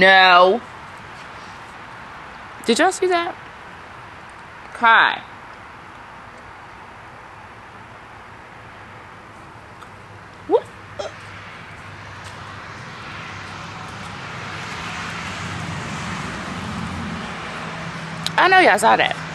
No. Did y'all see that? Kai. What? I know y'all saw that.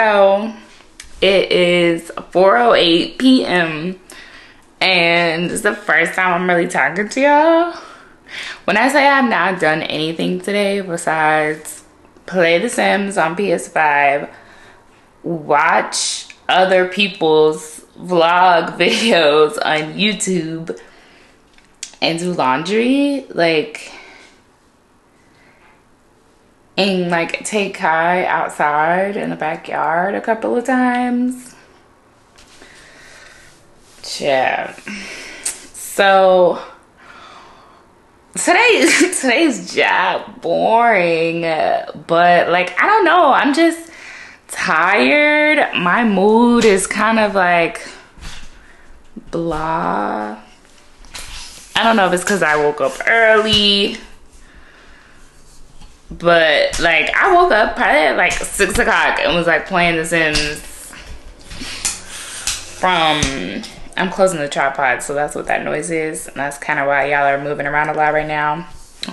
So it is 4:08 p.m. and it's the first time I'm really talking to y'all. When I say I've not done anything today besides play The Sims on PS5, watch other people's vlog videos on YouTube, and do laundry, like and like take Kai outside in the backyard a couple of times. Yeah. So today today's job boring, but like I don't know, I'm just tired. My mood is kind of like blah. I don't know if it's because I woke up early but like I woke up probably at like six o'clock and was like playing The Sims from I'm closing the tripod, so that's what that noise is. And that's kind of why y'all are moving around a lot right now.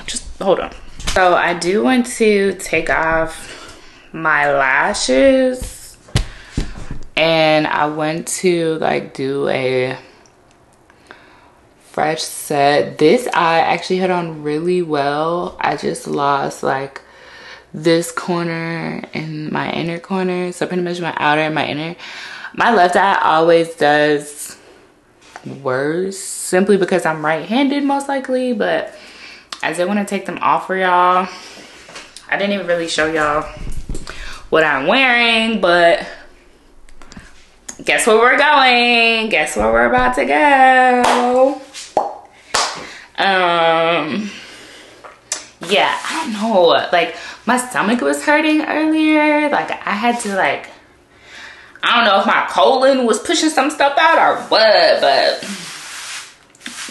Just hold on. So I do want to take off my lashes and I went to like do a fresh set. This eye actually hit on really well. I just lost like this corner and my inner corner. So pretty much my outer and my inner. My left eye always does worse simply because I'm right-handed most likely. But I did want to take them off for y'all. I didn't even really show y'all what I'm wearing, but guess where we're going? Guess where we're about to go? Um, yeah, I don't know. Like my stomach was hurting earlier. Like I had to like, I don't know if my colon was pushing some stuff out or what, but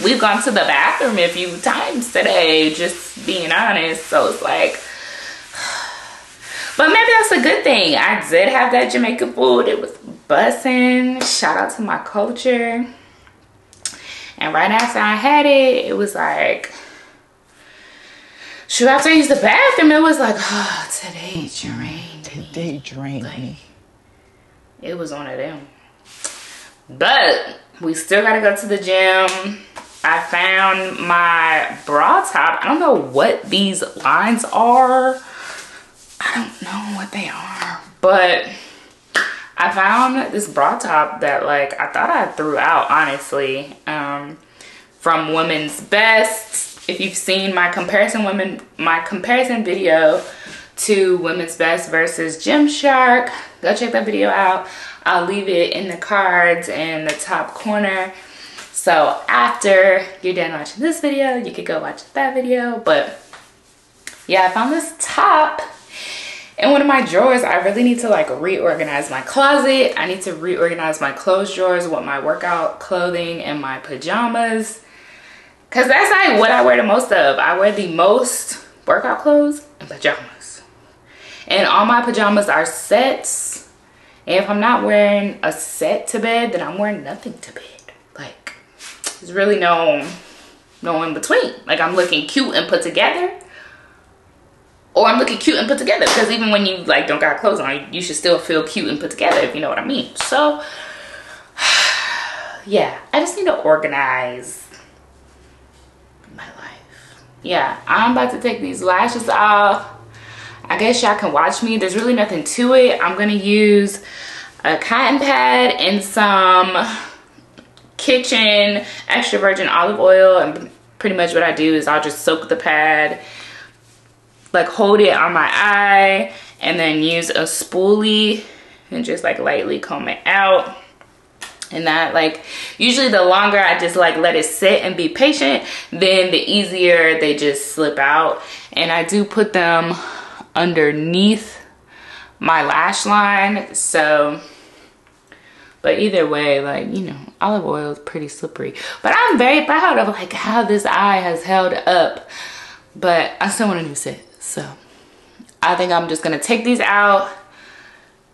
we've gone to the bathroom a few times today, just being honest. So it's like, but maybe that's a good thing. I did have that Jamaican food. It was bussing. Shout out to my culture. And right after I had it, it was like, should after I use the bathroom, it was like, oh, today drained me. They drained me. It was one of them. But we still gotta go to the gym. I found my bra top. I don't know what these lines are. I don't know what they are, but I found this bra top that like I thought I threw out honestly um, from Women's Best. If you've seen my comparison women my comparison video to Women's Best versus Gymshark, go check that video out. I'll leave it in the cards in the top corner. So after you're done watching this video, you could go watch that video. But yeah, I found this top in one of my drawers i really need to like reorganize my closet. I need to reorganize my clothes drawers with my workout clothing and my pajamas. Because that's like what i wear the most of. I wear the most workout clothes and pajamas. And all my pajamas are sets. And if i'm not wearing a set to bed then i'm wearing nothing to bed. Like there's really no no in between like i'm looking cute and put together or I'm looking cute and put together because even when you like don't got clothes on, you should still feel cute and put together if you know what I mean. So yeah, I just need to organize my life. Yeah, I'm about to take these lashes off. I guess y'all can watch me. There's really nothing to it. I'm gonna use a cotton pad and some kitchen extra virgin olive oil and pretty much what I do is I'll just soak the pad like hold it on my eye and then use a spoolie and just like lightly comb it out and that like usually the longer I just like let it sit and be patient then the easier they just slip out and I do put them underneath my lash line. So, but either way, like, you know, olive oil is pretty slippery. But I'm very proud of like how this eye has held up. But I still want a new set. So I think I'm just gonna take these out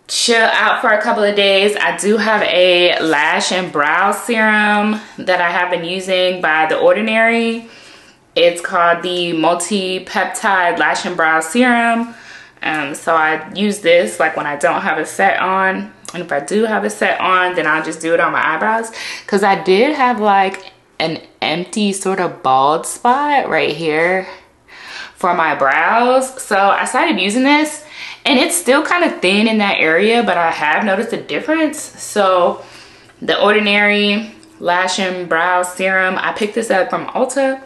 chill out for a couple of days. I do have a lash and brow serum that I have been using by The Ordinary. It's called the Multi-Peptide Lash and Brow Serum. Um, so I use this like when I don't have a set on. And if I do have a set on, then I'll just do it on my eyebrows. Because I did have like an empty sort of bald spot right here for my brows. So I started using this and it's still kind of thin in that area, but I have noticed a difference. So the Ordinary Lash and Brow Serum, I picked this up from Ulta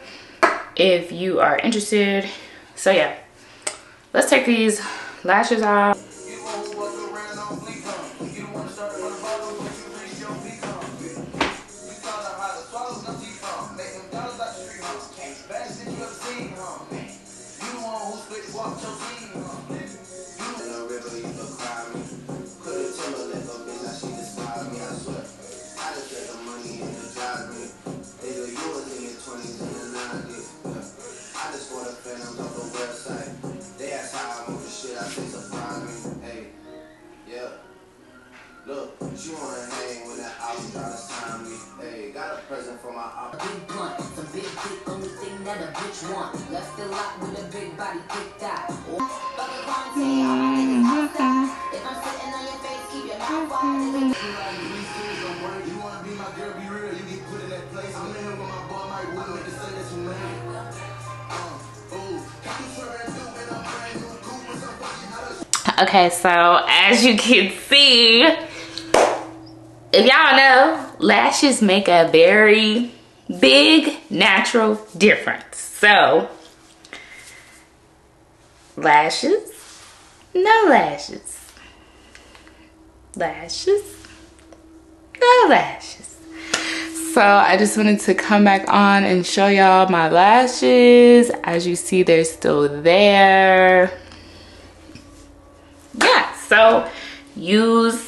if you are interested. So yeah, let's take these lashes off. Got a present for my op. Big blunt, some big dick, only thing that a bitch want. Left the lot with a big body, thick thigh. Fuck a Conte, all my niggas outside. If I'm sitting on your face, keep your mouth wide. You wanna be my girl, be real, you get put in that place. I'm in here with my boy Mike Wood, make it say that you made. Uh, ooh, you swear new in a brand new coupe with some fucking Okay, so as you can see, if y'all know, lashes make a very big natural difference. So, lashes, no lashes. Lashes, no lashes. So I just wanted to come back on and show y'all my lashes. As you see, they're still there. Yeah, so use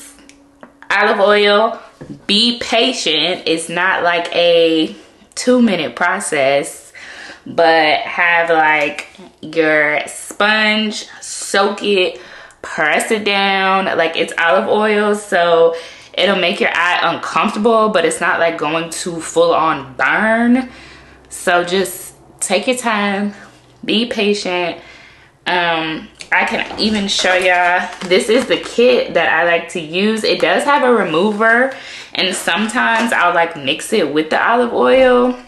olive oil. Be patient. It's not like a two minute process, but have like your sponge, soak it, press it down. Like it's olive oil, so it'll make your eye uncomfortable, but it's not like going to full on burn. So just take your time, be patient. Um, I can even show y'all, this is the kit that I like to use. It does have a remover and sometimes I'll like mix it with the olive oil,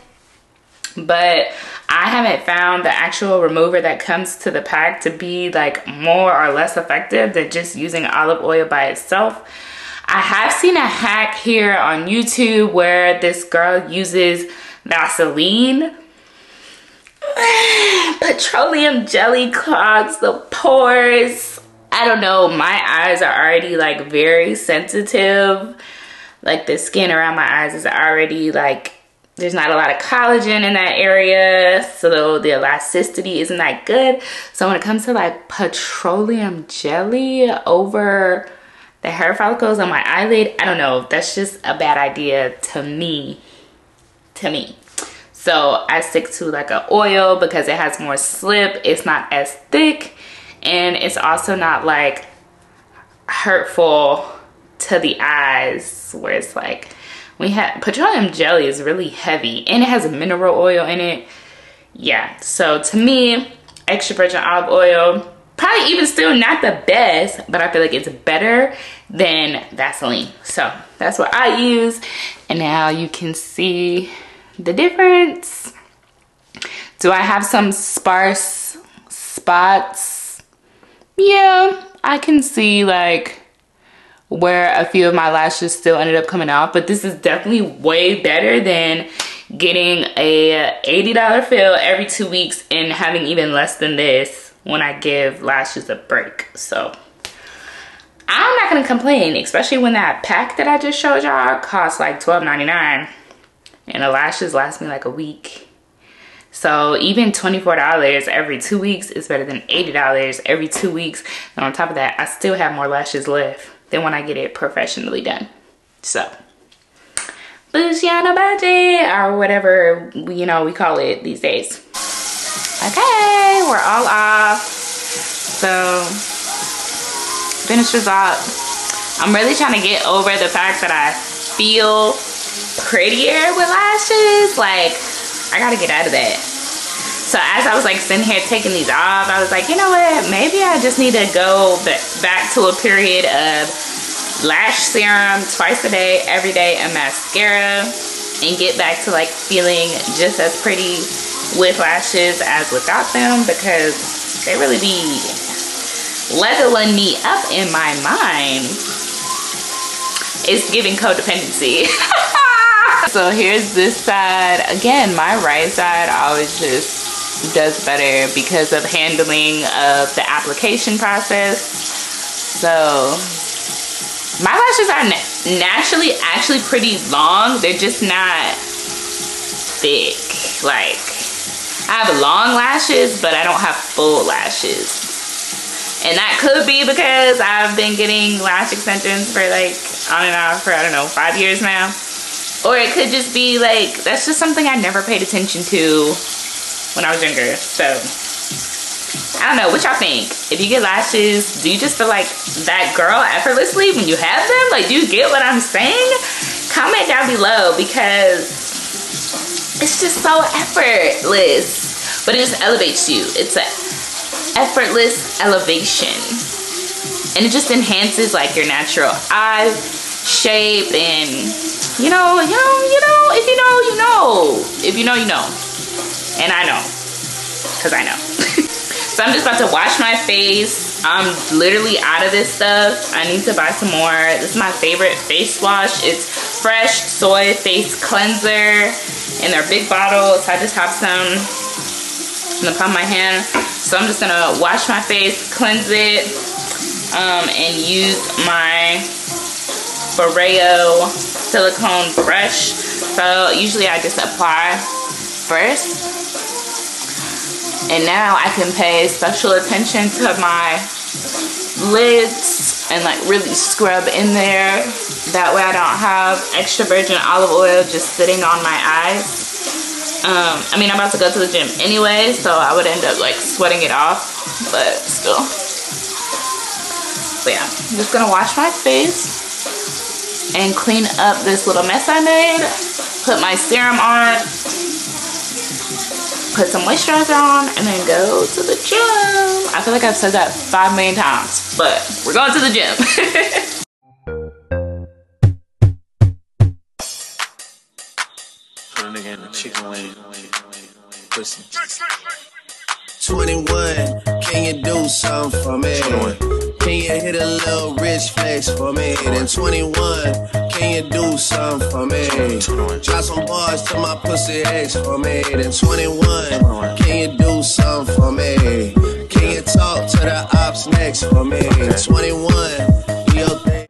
but I haven't found the actual remover that comes to the pack to be like more or less effective than just using olive oil by itself. I have seen a hack here on YouTube where this girl uses Vaseline petroleum jelly clogs the pores. I don't know, my eyes are already like very sensitive. Like the skin around my eyes is already like, there's not a lot of collagen in that area. So the elasticity isn't that good. So when it comes to like petroleum jelly over the hair follicles on my eyelid, I don't know, that's just a bad idea to me, to me. So I stick to like an oil because it has more slip. It's not as thick and it's also not like hurtful to the eyes where it's like we have petroleum jelly is really heavy and it has mineral oil in it. Yeah, so to me, extra virgin olive oil, probably even still not the best, but I feel like it's better than Vaseline. So that's what I use. And now you can see the difference. Do I have some sparse spots? Yeah, I can see like where a few of my lashes still ended up coming off, but this is definitely way better than getting a $80 fill every two weeks and having even less than this when I give lashes a break. So I'm not gonna complain, especially when that pack that I just showed y'all costs like $12.99 and the lashes last me like a week. So even $24 every two weeks is better than $80 every two weeks. And on top of that, I still have more lashes left than when I get it professionally done. So, bougie on a budget or whatever, you know, we call it these days. Okay, we're all off. So, finish this up. I'm really trying to get over the fact that I feel prettier with lashes. Like, I gotta get out of that. So as I was like sitting here taking these off, I was like, you know what? Maybe I just need to go back to a period of lash serum twice a day, every day, and mascara, and get back to like feeling just as pretty with lashes as without them because they really be leveling me up in my mind. It's giving codependency. so here's this side. Again, my right side always just does better because of handling of the application process. So my lashes are na naturally actually pretty long. They're just not thick. Like I have long lashes, but I don't have full lashes. And that could be because I've been getting lash extensions for like on and off for I don't know five years now or it could just be like that's just something I never paid attention to when I was younger. So I don't know. What y'all think? If you get lashes do you just feel like that girl effortlessly when you have them? Like do you get what I'm saying? Comment down below because it's just so effortless. But it just elevates you. It's a effortless elevation. And it just enhances like your natural eye shape and you know, you know, you know, if you know, you know. If you know, you know. And I know. Because I know. so I'm just about to wash my face. I'm literally out of this stuff. I need to buy some more. This is my favorite face wash. It's Fresh Soy Face Cleanser. And they're big bottles. I just have some in the palm of my hand. So I'm just gonna wash my face, cleanse it, um, and use my Foreo silicone brush. So usually I just apply first. And now I can pay special attention to my lids and like really scrub in there. That way I don't have extra virgin olive oil just sitting on my eyes. Um, I mean, I'm about to go to the gym anyway, so I would end up like sweating it off, but still. But yeah, I'm just gonna wash my face and clean up this little mess I made. Put my serum on, put some moisturizer on, and then go to the gym. I feel like I've said that five million times, but we're going to the gym. Put a nigga in the chicken wing. Pussy. 21, can you do something for me? 21. Can you hit a little rich flex for me? Then 21, can you do something for me? 21. Drop some bars to my pussy ex for me. Then 21, can you do something for me? Can you talk to the ops next for me? 21, do your thing.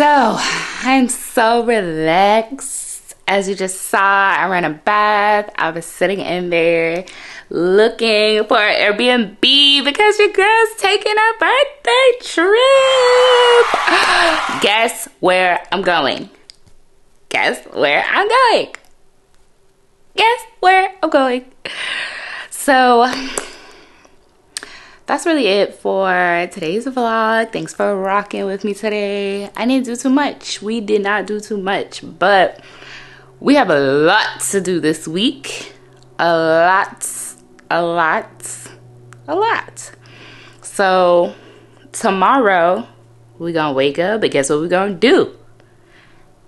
So, I'm so relaxed. As you just saw, I ran a bath. I was sitting in there looking for Airbnb because your girl's taking a birthday trip. Guess where I'm going? Guess where I'm going? Guess where I'm going? So, that's really it for today's vlog. Thanks for rocking with me today. I didn't do too much. We did not do too much, but we have a lot to do this week. A lot, a lot, a lot. So tomorrow we're gonna wake up, but guess what we're gonna do?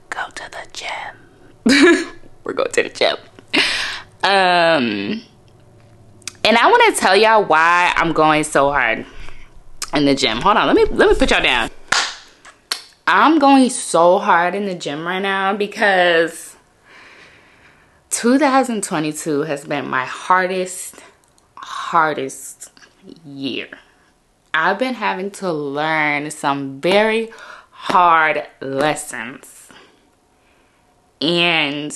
Go to the gym. We're going to the gym. Um and I want to tell y'all why I'm going so hard in the gym. Hold on, let me let me put y'all down. I'm going so hard in the gym right now because 2022 has been my hardest hardest year. I've been having to learn some very hard lessons. And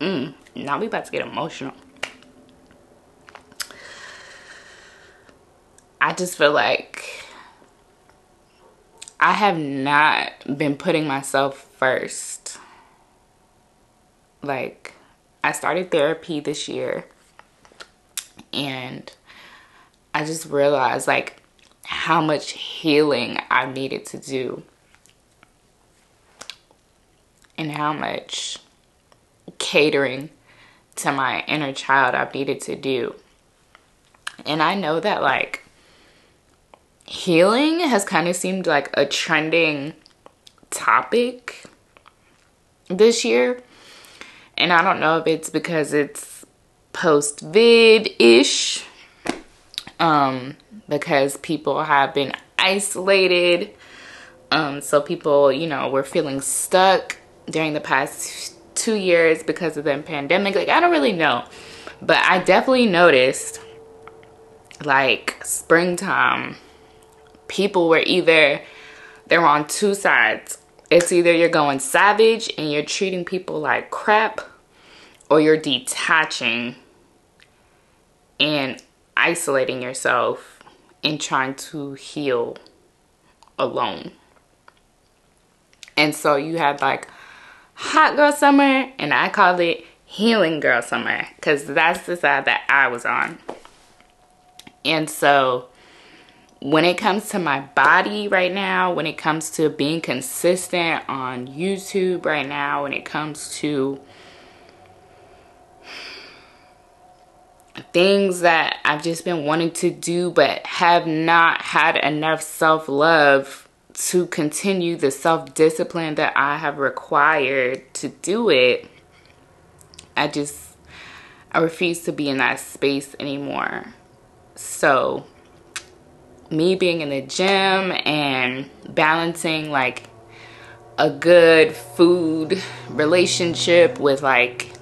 mm, now we about to get emotional. I just feel like I have not been putting myself first. Like, I started therapy this year and I just realized like how much healing I needed to do and how much catering to my inner child I've needed to do. And I know that like healing has kind of seemed like a trending topic this year. And I don't know if it's because it's post vid ish, um, because people have been isolated. Um, so people, you know, were feeling stuck during the past two years because of the pandemic. Like, I don't really know. But I definitely noticed, like, springtime, people were either, they were on two sides. It's either you're going savage and you're treating people like crap, or you're detaching and isolating yourself and trying to heal alone. And so you had like hot girl summer, and I called it healing girl summer because that's the side that I was on. And so when it comes to my body right now, when it comes to being consistent on YouTube right now, when it comes to things that I've just been wanting to do but have not had enough self love to continue the self discipline that I have required to do it. I just, I refuse to be in that space anymore. So, me being in the gym and balancing like a good food relationship with like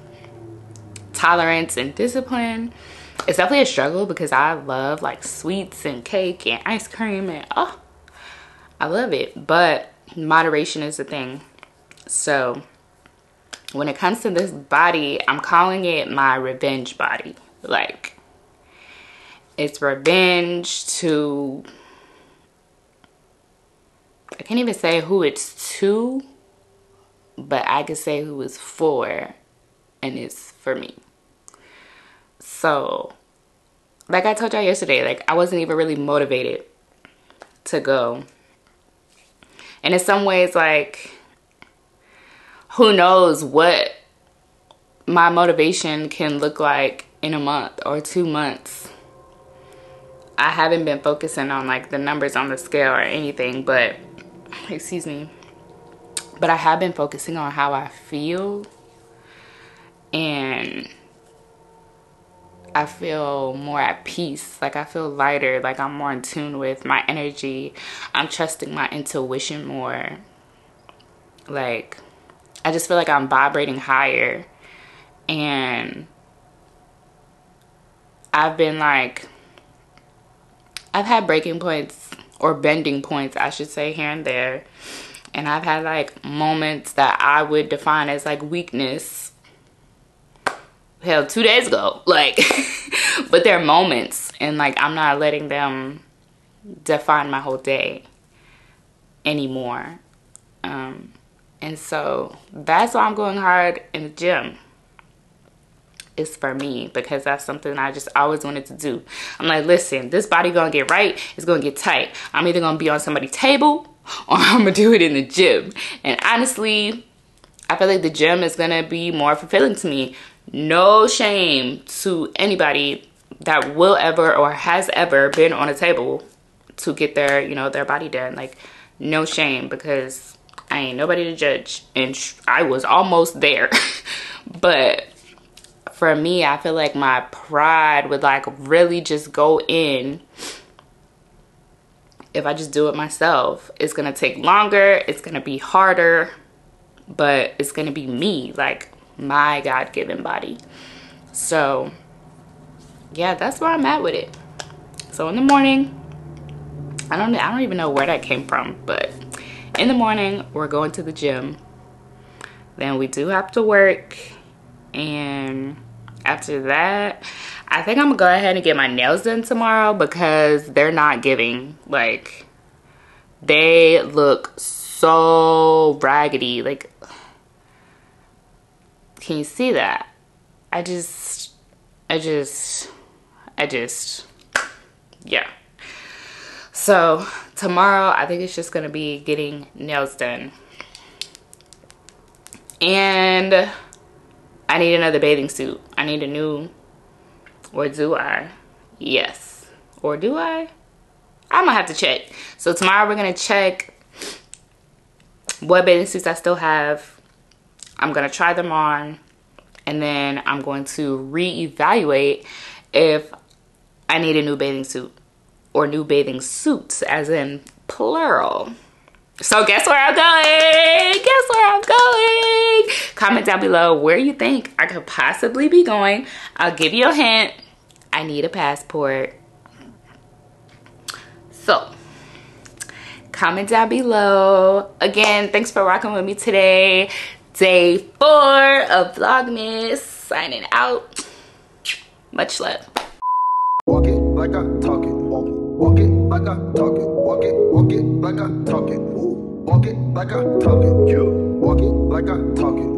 tolerance and discipline it's definitely a struggle because I love like sweets and cake and ice cream and oh I love it but moderation is the thing. So when it comes to this body I'm calling it my revenge body. Like it's revenge to I can't even say who it's to but I can say who it's for and it's for me. So, like I told y'all yesterday, like I wasn't even really motivated to go. And in some ways, like, who knows what my motivation can look like in a month or two months. I haven't been focusing on like the numbers on the scale or anything, but excuse me. But I have been focusing on how I feel and I feel more at peace. Like I feel lighter. Like I'm more in tune with my energy. I'm trusting my intuition more. Like I just feel like I'm vibrating higher. And I've been like, I've had breaking points or bending points, I should say, here and there. And I've had like moments that I would define as like weakness hell two days ago like but there are moments and like i'm not letting them define my whole day anymore um and so that's why i'm going hard in the gym it's for me because that's something I just always wanted to do. I'm like, listen, this body gonna get right, it's gonna get tight. I'm either gonna be on somebody's table or I'm gonna do it in the gym. And honestly, I feel like the gym is gonna be more fulfilling to me no shame to anybody that will ever or has ever been on a table to get their you know their body done. Like no shame because i ain't nobody to judge. And i was almost there. But for me i feel like my pride would like really just go in if i just do it myself. It's gonna take longer. It's gonna be harder. But it's gonna be me. Like my God-given body. So yeah, that's where I'm at with it. So in the morning, I don't I don't even know where that came from, but in the morning we're going to the gym. Then we do have to work and after that, I think I'm gonna go ahead and get my nails done tomorrow because they're not giving like they look so raggedy like can you see that? I just i just i just yeah. So tomorrow i think it's just gonna be getting nails done. And i need another bathing suit. I need a new or do i? Yes. Or do i? I'm gonna have to check. So tomorrow we're gonna check what bathing suits i still have i'm gonna try them on and then i'm going to reevaluate if i need a new bathing suit or new bathing suits as in plural so guess where I'm going? Guess where I'm going? Comment down below where you think I could possibly be going. I'll give you a hint. I need a passport. So, comment down below. Again, thanks for rocking with me today. Day four of Vlogmas. Signing out. Much love. Walk it like I. Walk it, like I. Walk it, walk it like I. Walk it like I. Walk it like I.